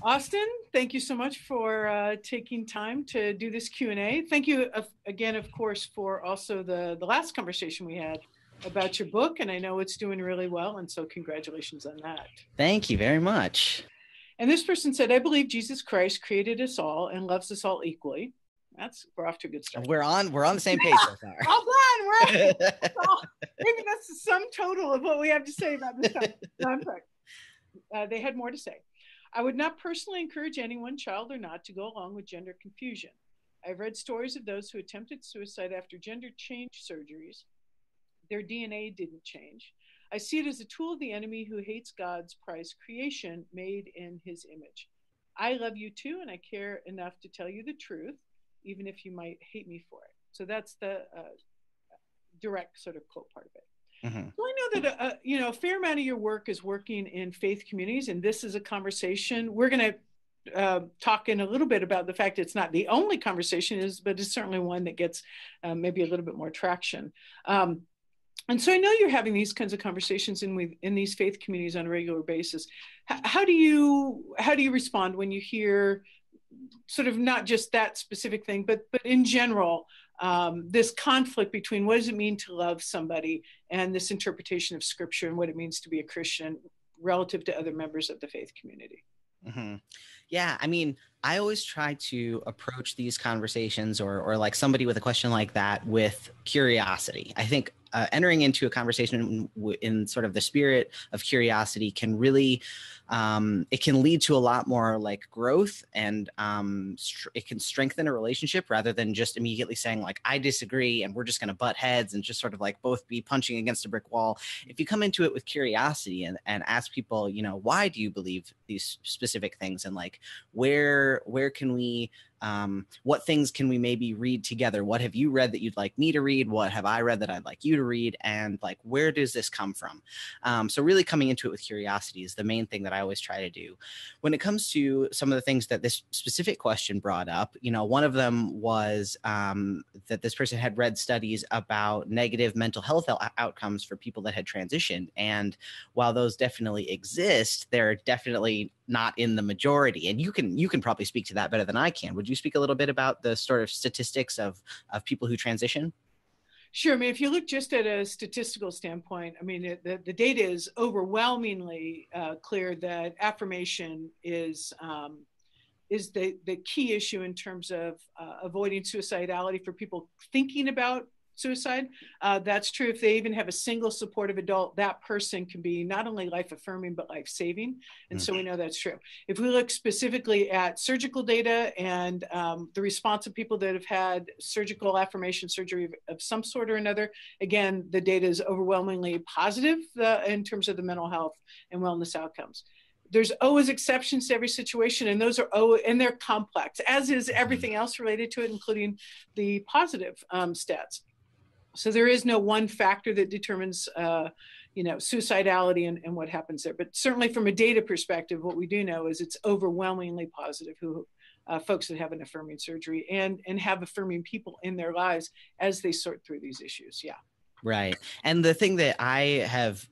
Austen, thank you so much for uh, taking time to do this Q&A. Thank you uh, again, of course, for also the, the last conversation we had about your book. And I know it's doing really well. And so congratulations on that. Thank you very much. And this person said, I believe Jesus Christ created us all and loves us all equally. That's we're off to a good start. We're on we're on the same page so far. all done. We're all, maybe that's the sum total of what we have to say about this topic. No, I'm sorry. Uh, they had more to say. I would not personally encourage anyone, child or not, to go along with gender confusion. I've read stories of those who attempted suicide after gender change surgeries. Their DNA didn't change. I see it as a tool of the enemy who hates God's prized creation made in his image. I love you too, and I care enough to tell you the truth, even if you might hate me for it. So that's the uh, direct sort of quote part of it. Mm-hmm. I know that uh, you know a fair amount of your work is working in faith communities, and this is a conversation we're going to uh, talk in a little bit about the fact it's not the only conversation is, but it's certainly one that gets uh, maybe a little bit more traction. Um, and so I know you're having these kinds of conversations in with in these faith communities on a regular basis. H- how do you how do you respond when you hear sort of not just that specific thing, but but in general um, this conflict between what does it mean to love somebody and this interpretation of scripture and what it means to be a Christian relative to other members of the faith community. Mm-hmm. Yeah, I mean, I always try to approach these conversations or or like somebody with a question like that with curiosity. I think uh, entering into a conversation in, in, sort of the spirit of curiosity can really um, it can lead to a lot more like growth and um, str- it can strengthen a relationship rather than just immediately saying like i disagree and we're just going to butt heads and just sort of like both be punching against a brick wall. If you come into it with curiosity and, and ask people you know why do you believe these specific things? and like where where can we um, what things can we maybe read together? What have you read that you'd like me to read? What have i read that i'd like you to read? And like where does this come from? Um, so really coming into it with curiosity is the main thing that i always try to do. When it comes to some of the things that this specific question brought up you know one of them was um, that this person had read studies about negative mental health outcomes for people that had transitioned. And while those definitely exist they're definitely not in the majority and you can you can probably speak to that better than i can would you speak a little bit about the sort of statistics of of people who transition Sure. I mean, if you look just at a statistical standpoint, I mean, the, the data is overwhelmingly uh, clear that affirmation is um, is the, the key issue in terms of uh, avoiding suicidality for people thinking about suicide. Uh, that's true if they even have a single supportive adult, that person can be not only life affirming, but life saving. And mm-hmm. so we mm-hmm. know that's true. If we look specifically at surgical data and um, the response of people that have had surgical affirmation surgery of some sort or another, again, the data is overwhelmingly positive uh, in terms of the mental health and wellness outcomes there's always exceptions to every situation and those are oh and they're complex as is mm-hmm. everything else related to it including the positive um, stats so there is no one factor that determines, uh, you know, suicidality and, and what happens there. But certainly from a data perspective, what we do know is it's overwhelmingly positive who uh, folks that have an affirming surgery and and have affirming people in their lives as they sort through these issues. Yeah. Right. And the thing that I have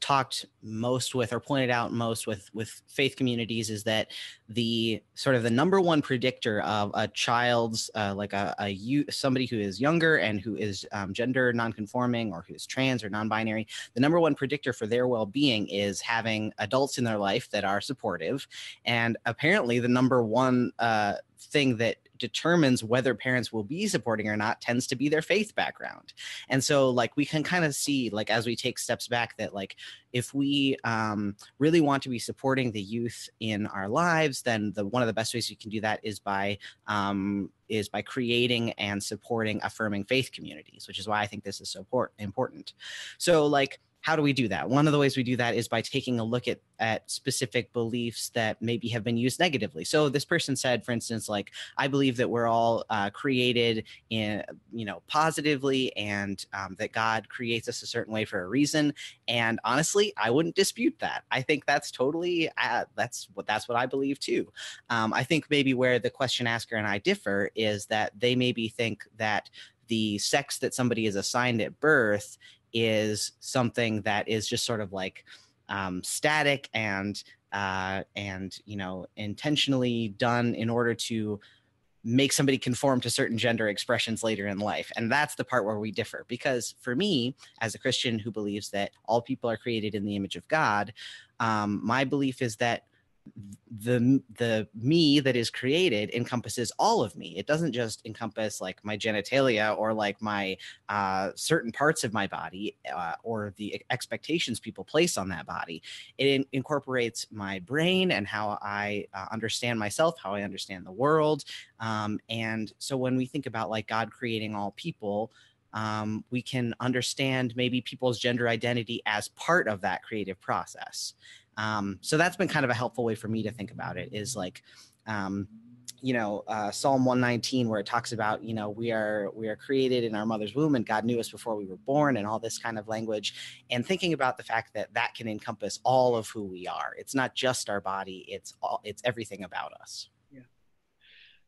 talked most with or pointed out most with with faith communities is that the sort of the number one predictor of a child's uh, like a, a you somebody who is younger and who is um, gender nonconforming or who is trans or non-binary the number one predictor for their well-being is having adults in their life that are supportive. And apparently the number one uh, thing that determines whether parents will be supporting or not tends to be their faith background. And so like we can kind of see like as we take steps back that like if we um, really want to be supporting the youth in our lives then the one of the best ways we can do that is by um, is by creating and supporting affirming faith communities which is why i think this is so important. So like how do we do that? One of the ways we do that is by taking a look at at specific beliefs that maybe have been used negatively. So this person said, for instance, like I believe that we're all uh, created in you know positively, and um, that God creates us a certain way for a reason. And honestly, I wouldn't dispute that. I think that's totally uh, that's what that's what I believe too. Um, I think maybe where the question asker and I differ is that they maybe think that the sex that somebody is assigned at birth is something that is just sort of like um, static and uh, and you know intentionally done in order to make somebody conform to certain gender expressions later in life. And that's the part where we differ because for me as a christian who believes that all people are created in the image of god um, my belief is that the the me that is created encompasses all of me. It doesn't just encompass like my genitalia or like my uh, certain parts of my body uh, or the expectations people place on that body. It in- incorporates my brain and how i uh, understand myself how i understand the world. Um, and so when we think about like god creating all people um, we can understand maybe people's gender identity as part of that creative process um, so that's been kind of a helpful way for me to think about it is like, um, you know, uh, Psalm 119, where it talks about, you know, we are we are created in our mother's womb, and God knew us before we were born, and all this kind of language, and thinking about the fact that that can encompass all of who we are. It's not just our body; it's all it's everything about us. Yeah,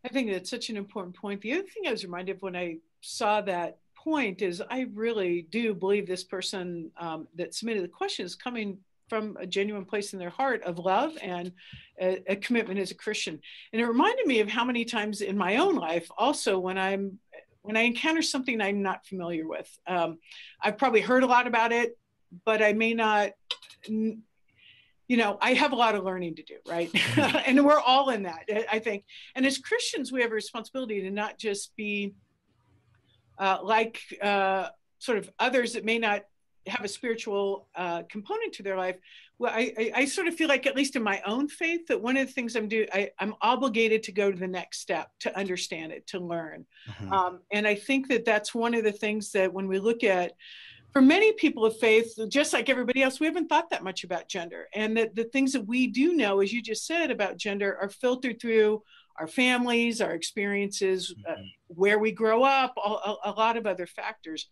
I think that's such an important point. The other thing I was reminded of when I saw that point is I really do believe this person um, that submitted the question is coming from a genuine place in their heart of love and a, a, commitment as a Christian. And it reminded me of how many times in my own life, also when I'm when I encounter something I'm not familiar with, um, I've probably heard a lot about it, but I may not. You know, I have a lot of learning to do, right? and we're all in that, I think. And as Christians, we have a responsibility to not just be uh, like uh, sort of others that may not have a spiritual uh, component to their life well I, I, I, sort of feel like at least in my own faith that one of the things i'm doing i'm obligated to go to the next step to understand it to learn mm-hmm. um, and i think that that's one of the things that when we look at for many people of faith just like everybody else we haven't thought that much about gender and that the things that we do know as you just said about gender are filtered through our families our experiences uh, mm-hmm. where we grow up a, a lot of other factors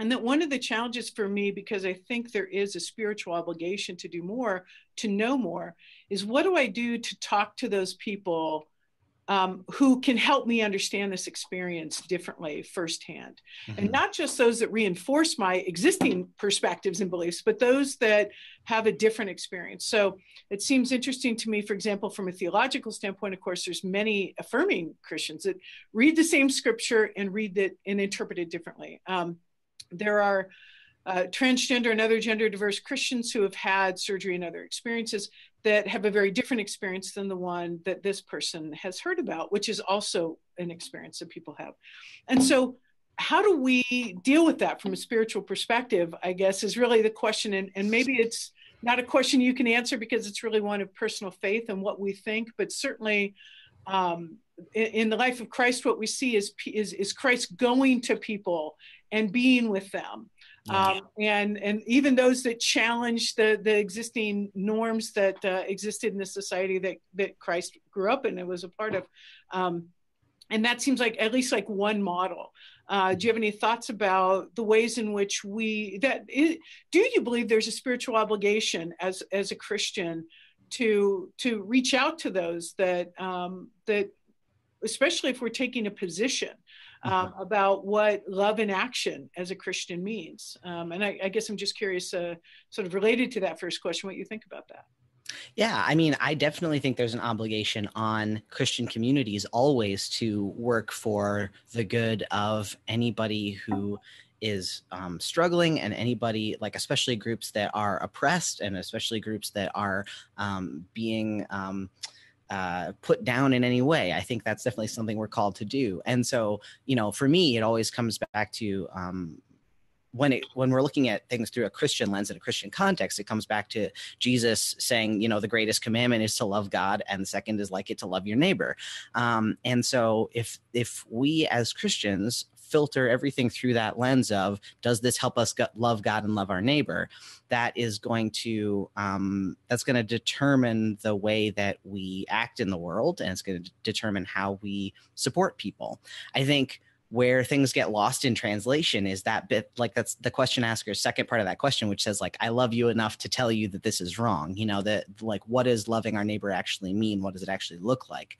and that one of the challenges for me because i think there is a spiritual obligation to do more to know more is what do i do to talk to those people um, who can help me understand this experience differently firsthand. Mm-hmm. and not just those that reinforce my existing perspectives and beliefs but those that have a different experience. So it seems interesting to me for example from a theological standpoint of course there's many affirming christians that read the same scripture and read it and interpret it differently. Um, there are uh, transgender and other gender diverse Christians who have had surgery and other experiences that have a very different experience than the one that this person has heard about, which is also an experience that people have. And so, how do we deal with that from a spiritual perspective? I guess is really the question. And, and maybe it's not a question you can answer because it's really one of personal faith and what we think, but certainly. Um, in, the life of Christ, what we see is, is, is Christ going to people and being with them. Um, and and even those that challenge the the existing norms that uh, existed in the society that that Christ grew up in and was a part of, um, and that seems like at least like one model. Uh, do you have any thoughts about the ways in which we that is, do you believe there's a spiritual obligation as as a Christian to to reach out to those that um, that especially if we're taking a position um, mm-hmm. about what love in action as a Christian means. Um, and I, I, guess I'm just curious, uh, sort of related to that first question, what you think about that. Yeah, I mean, I definitely think there's an obligation on Christian communities always to work for the good of anybody who is um, struggling and anybody like especially groups that are oppressed and especially groups that are um, being um, uh, put down in any way. I think that's definitely something we're called to do. And so, you know, for me, it always comes back to um, when it when we're looking at things through a Christian lens in a Christian context, it comes back to Jesus saying, you know, the greatest commandment is to love God, and the second is like it to love your neighbor. Um, and so, if if we as Christians filter everything through that lens of does this help us love God and love our neighbor, that is going to um, that's going to determine the way that we act in the world, and it's going to determine how we support people. I think where things get lost in translation is that bit like that's the question asker's second part of that question which says like i love you enough to tell you that this is wrong you know that like what does loving our neighbor actually mean? What does it actually look like?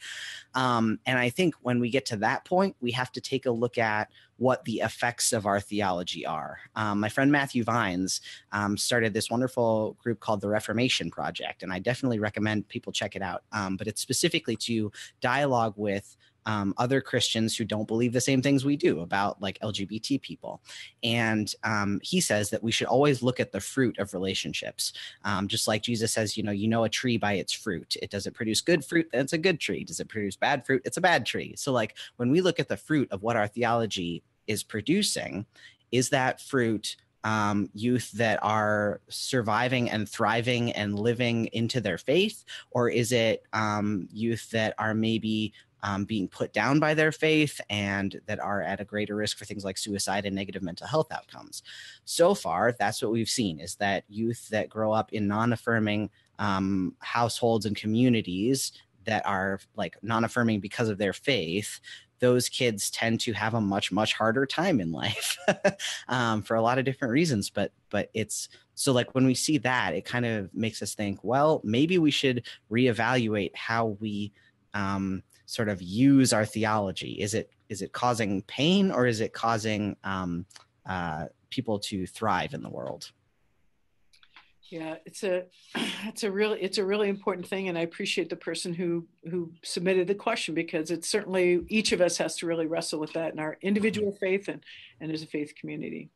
Um, and i think when we get to that point we have to take a look at what the effects of our theology are. Um, my friend Matthew Vines um, started this wonderful group called the Reformation Project, and I definitely recommend people check it out. Um, but it's specifically to dialogue with um, other Christians who don't believe the same things we do about like LGBT people. And um, he says that we should always look at the fruit of relationships. Um, just like Jesus says, you know, you know a tree by its fruit. It does it produce good fruit, then it's a good tree. Does it produce bad fruit? It's a bad tree. So, like, when we look at the fruit of what our theology is producing, is that fruit um, youth that are surviving and thriving and living into their faith, or is it um, youth that are maybe um, being put down by their faith and that are at a greater risk for things like suicide and negative mental health outcomes. So far, that's what we've seen is that youth that grow up in non-affirming um, households and communities that are like non-affirming because of their faith those kids tend to have a much much harder time in life um, for a lot of different reasons but but it's so like when we see that it kind of makes us think well maybe we should reevaluate how we um, sort of use our theology? Is it is it causing pain or is it causing um, uh, people to thrive in the world? Yeah, it's a it's a really it's a really important thing, and I appreciate the person who who submitted the question because it's certainly each of us has to really wrestle with that in our individual faith and and as a faith community.